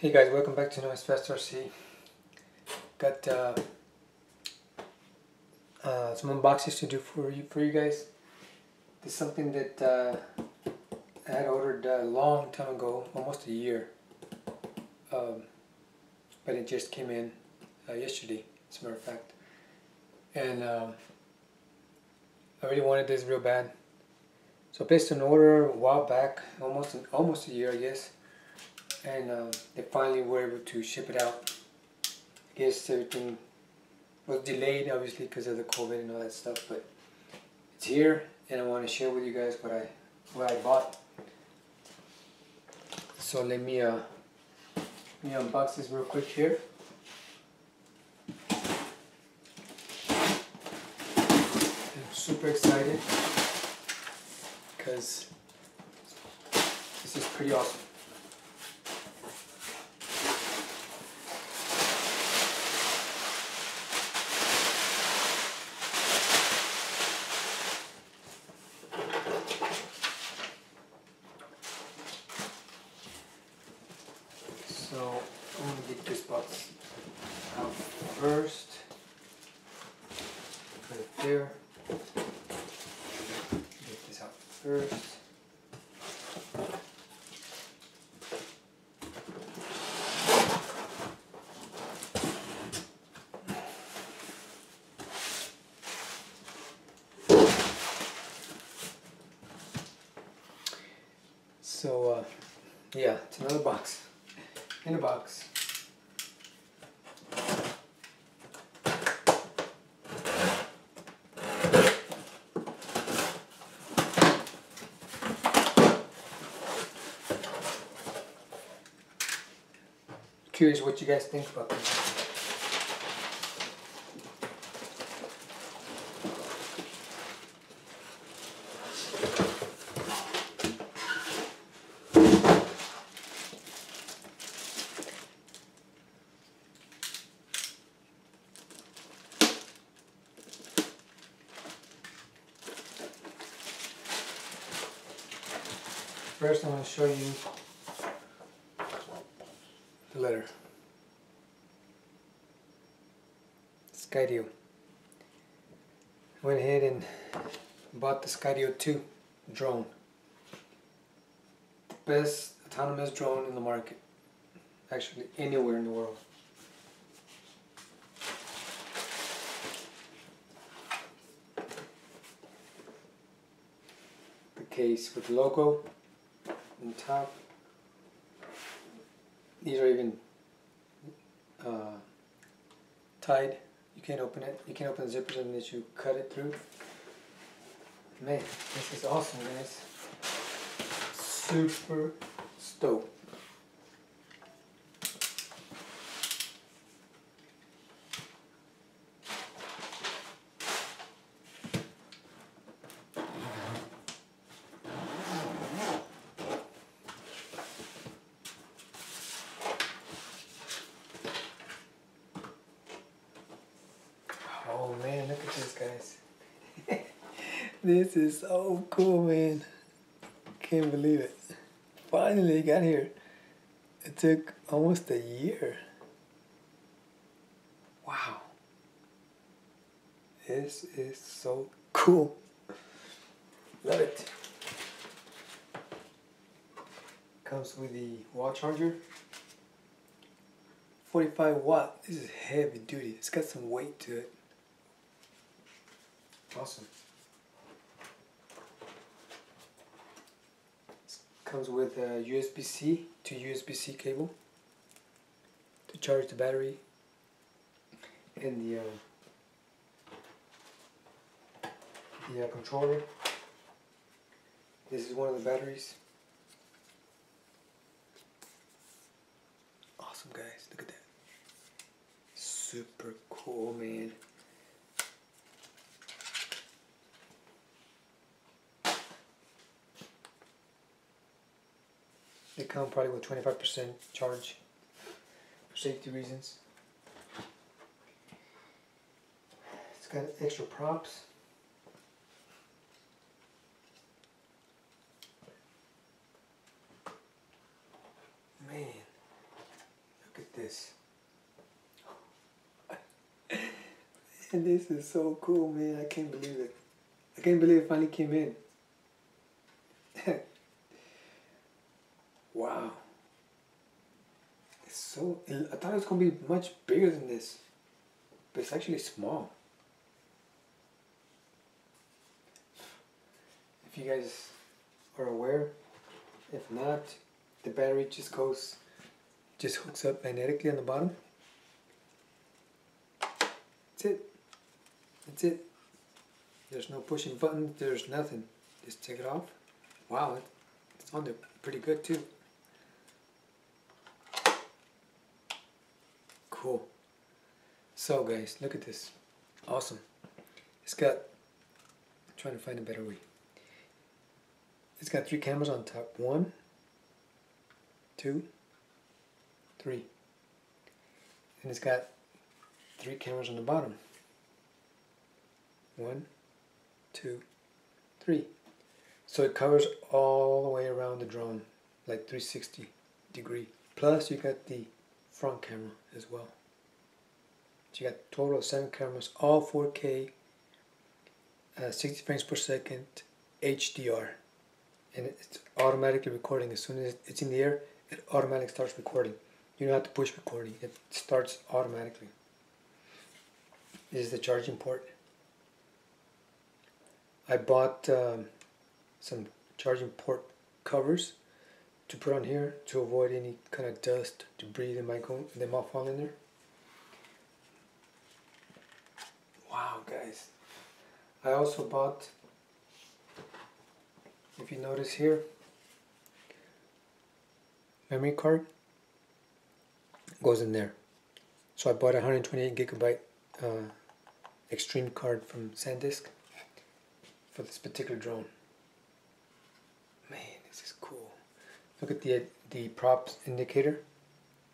Hey guys, welcome back to Noeys FastRC. Got uh, uh, some unboxings to do for you for you guys. This is something that uh, I had ordered a long time ago, almost a year. Um, but it just came in uh, yesterday, as a matter of fact. And um, I really wanted this real bad. So I placed an order a while back, almost almost a year, I guess and uh, they finally were able to ship it out. I guess everything was delayed, obviously, because of the COVID and all that stuff, but it's here, and I want to share with you guys what I what I bought. So let me uh, let me unbox this real quick here. I'm super excited because this is pretty awesome. So I'm gonna get this box out first. Put it there. Get this out first. So uh, yeah, it's another box in a box. Curious what you guys think about this. First, I'm going to show you the letter. Skydio. Went ahead and bought the Skydio 2 drone. The best autonomous drone in the market. Actually, anywhere in the world. The case with the logo on top. These are even uh, tied. You can't open it. You can't open the zippers unless you cut it through. Man, this is awesome, guys. Super stoked. Oh man, look this, guys. this is so cool, man. Can't believe it. Finally got here. It took almost a year. Wow. This is so cool. Love it. Comes with the wall charger. 45 watt. This is heavy duty. It's got some weight to it. Awesome. This Comes with a USB-C to USB-C cable to charge the battery and the uh, the uh, controller. This is one of the batteries. Awesome guys, look at that. Super cool man. They come probably with 25% charge for safety reasons. It's got extra props. Man, look at this. and this is so cool, man. I can't believe it. I can't believe it finally came in. wow. It's so. I thought it was going to be much bigger than this, but it's actually small. If you guys are aware, if not, the battery just goes, just hooks up magnetically on the bottom. That's it. That's it. There's no pushing buttons, there's nothing. Just take it off. Wow, it's on there pretty good too. Cool. So guys, look at this. Awesome. It's got, I'm trying to find a better way. It's got three cameras on top. One, two, three. And it's got three cameras on the bottom. One, two, three. So it covers all the way around the drone, like 360 degree. Plus you got the front camera as well. So you got total of seven cameras, all 4K, uh, 60 frames per second, HDR and it's automatically recording. As soon as it's in the air it automatically starts recording. You don't have to push recording. It starts automatically. This is the charging port. I bought um, some charging port covers to put on here to avoid any kind of dust debris that might go they might fall in there? Wow guys. I also bought if you notice here memory card goes in there. So I bought a 128 gigabyte uh, extreme card from SanDisk for this particular drone. Man this is cool look at the the props indicator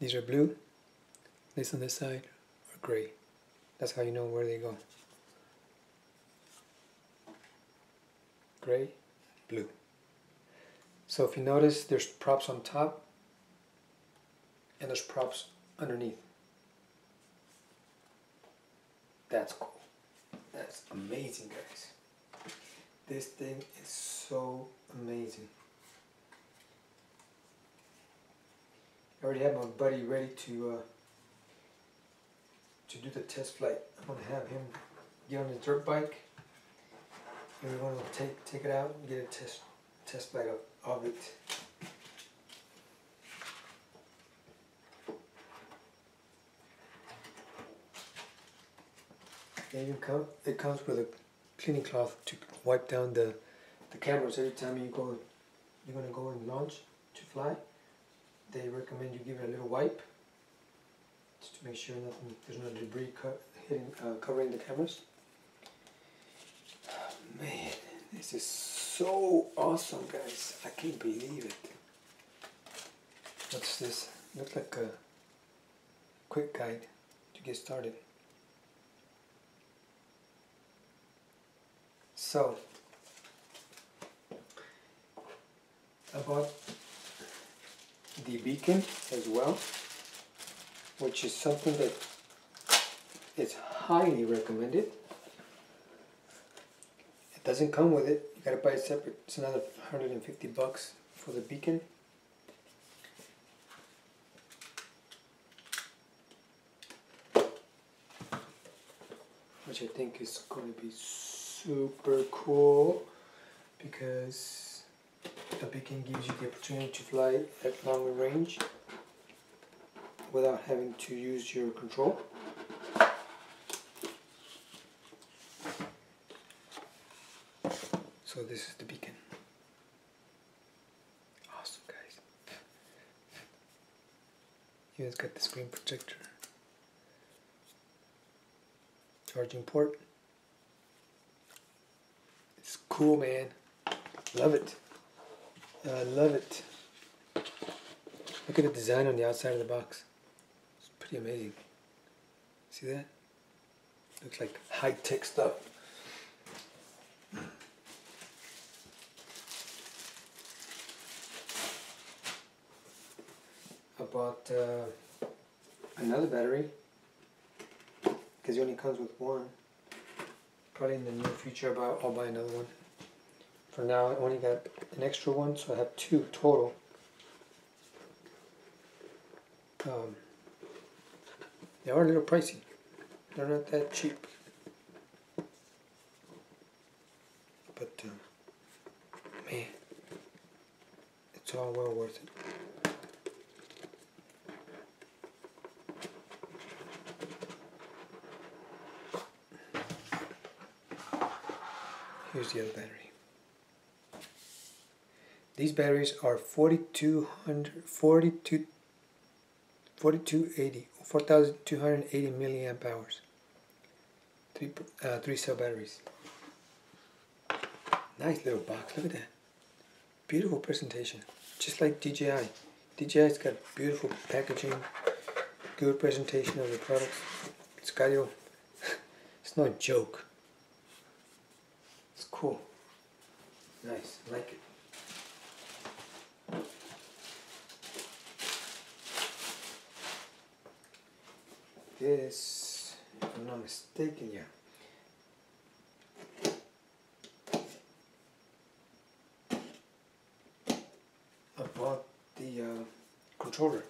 these are blue this on this side are gray that's how you know where they go gray blue. So if you notice, there's props on top and there's props underneath. That's cool. That's amazing, guys. This thing is so amazing. I already have my buddy ready to uh, to do the test flight. I'm gonna have him get on his dirt bike and we're to take take it out and get a test test flight of, of it. You come, it comes with a cleaning cloth to wipe down the, the cameras every time you go, you're to go and launch to fly. They recommend you give it a little wipe just to make sure nothing, there's no debris hitting, uh, covering the cameras. Man, this is so awesome, guys. I can't believe it. What's this? Looks like a quick guide to get started. So, I bought the beacon as well, which is something that is highly recommended it doesn't come with it. You gotta buy it separate. It's another 150 bucks for the beacon. Which I think is going to be super cool because the beacon gives you the opportunity to fly at longer range without having to use your control. So this is the beacon. Awesome guys. Guys got the screen protector. Charging port. It's cool man. Love it. I love it. Look at the design on the outside of the box. It's pretty amazing. See that? Looks like high-tech stuff. I bought uh, another battery because it only comes with one Probably in the near future, I'll, I'll buy another one. For now, I only got an extra one, so I have two total. Um, they are a little pricey. They're not that cheap. But, um, man, it's all well worth it. Here's the other battery. These batteries are 4200, 42, 4280, 4280 milliamp hours. Three, uh, three cell batteries. Nice little box, look at that. Beautiful presentation, just like DJI. DJI's got beautiful packaging, good presentation of the products. Skydio, it's no joke. It's cool. Nice, like it. This, if I'm not mistaken, yeah. I bought the uh, controller.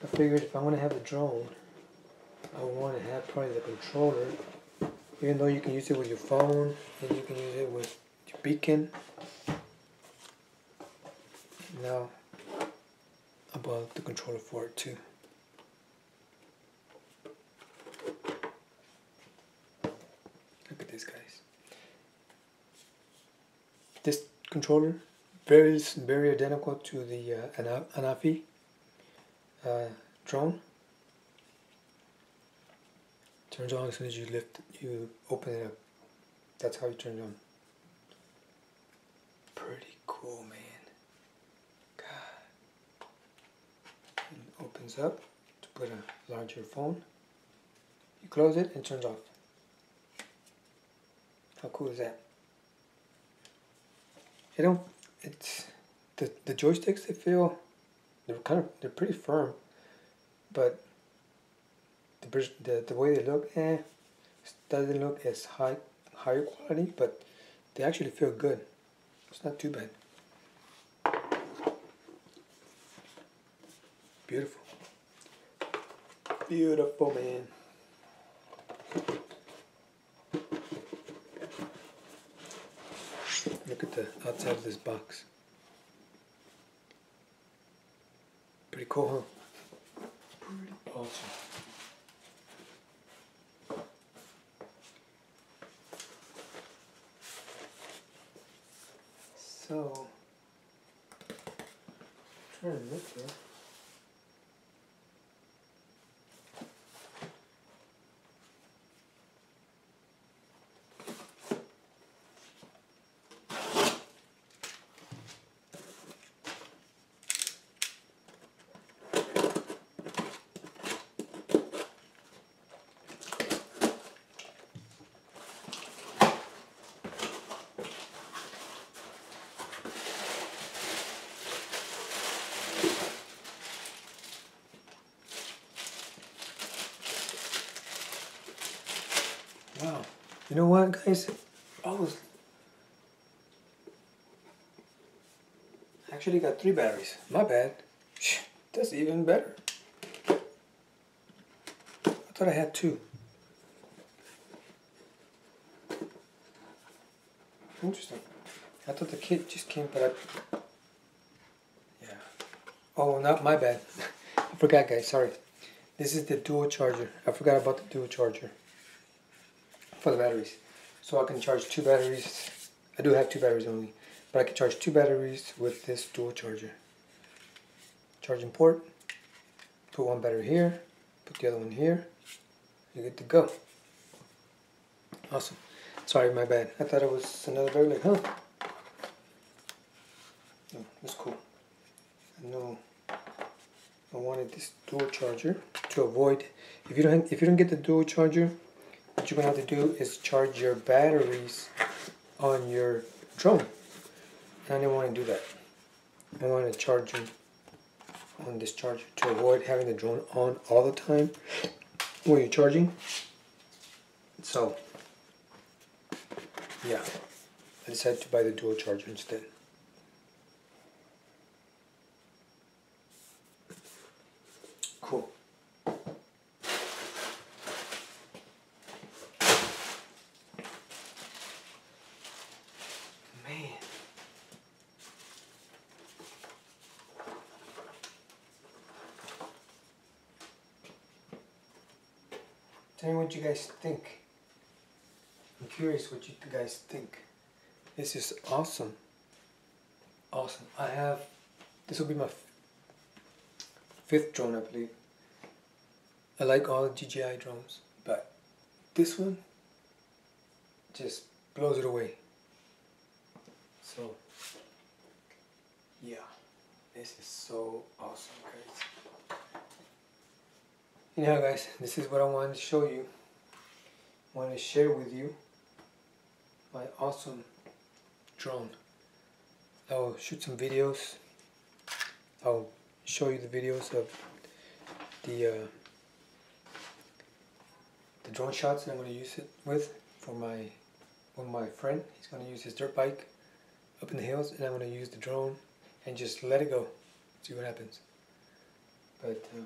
I figured if I want to have a drone, I want to have probably the controller even though you can use it with your phone and you can use it with your beacon now about the controller for it too look at this guys this controller very very identical to the uh, Anafi uh, drone. Turns on as soon as you lift you open it up. That's how you turn it on. Pretty cool man. God. It opens up to put a larger phone. You close it and turns off. How cool is that you know it's the the joysticks they feel they're kind of they're pretty firm but the, the, the way they look, eh, doesn't look as high higher quality, but they actually feel good. It's not too bad. Beautiful. Beautiful, man. Look at the outside of this box. Pretty cool, huh? Pretty awesome. So, trying to look here. Wow. You know what, guys? Oh, actually got three batteries. My bad. That's even better. I thought I had two. Interesting. I thought the kit just came, but I... Yeah. Oh, not my bad. I forgot, guys. Sorry. This is the dual charger. I forgot about the dual charger for the batteries. So I can charge two batteries. I do have two batteries only, but I can charge two batteries with this dual charger. Charging port, put one battery here, put the other one here, you're good to go. Awesome. Sorry, my bad. I thought it was another battery, huh? No, that's cool. I know I wanted this dual charger to avoid, if you don't, if you don't get the dual charger, what you're going to have to do is charge your batteries on your drone. And I didn't want to do that. I want to charge them on this charger to avoid having the drone on all the time when you're charging. So, yeah, I decided to buy the dual charger instead. Cool. Man. Tell me what you guys think. I'm curious what you guys think. This is awesome. Awesome. I have, this will be my fifth drone, I believe. I like all DJI drones, but this one just blows it away. So, yeah, this is so awesome, guys. Anyhow, guys, this is what I wanted to show you. I want to share with you my awesome drone. I'll shoot some videos. I'll show you the videos of the uh, the drone shots that I'm going to use it with for my for my friend. He's going to use his dirt bike up in the hills, and I'm going to use the drone and just let it go. See what happens. But. Uh,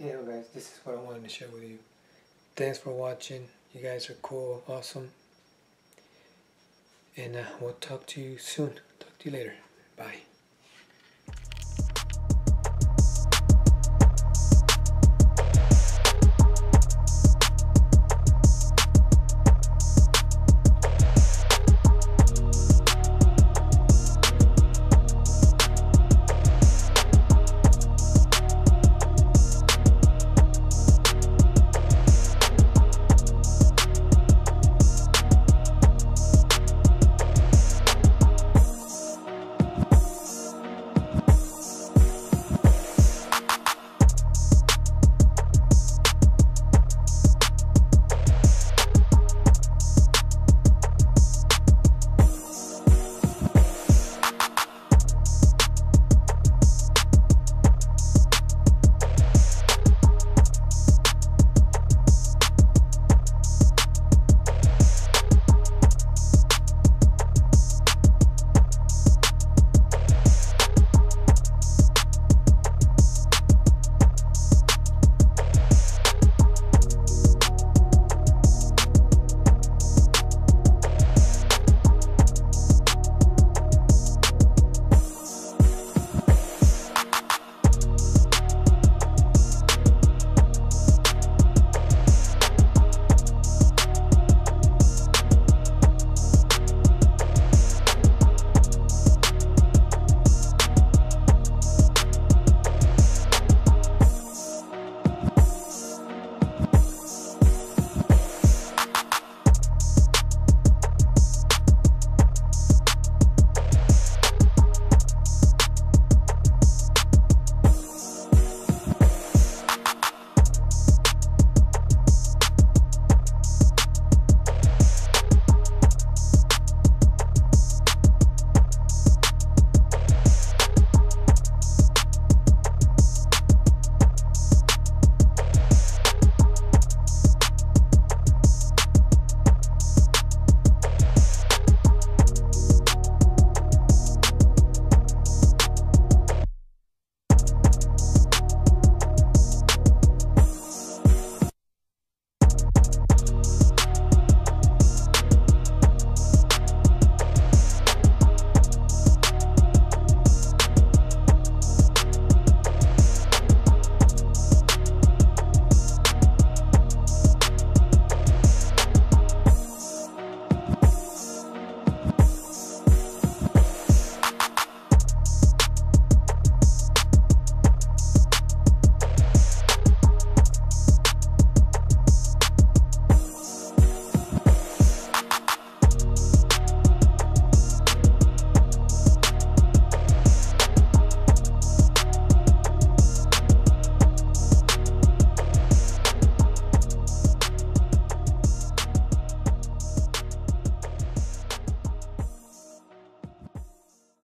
anyhow guys this is what i wanted to share with you. Thanks for watching. You guys are cool awesome. And uh, we'll talk to you soon. Talk to you later. Bye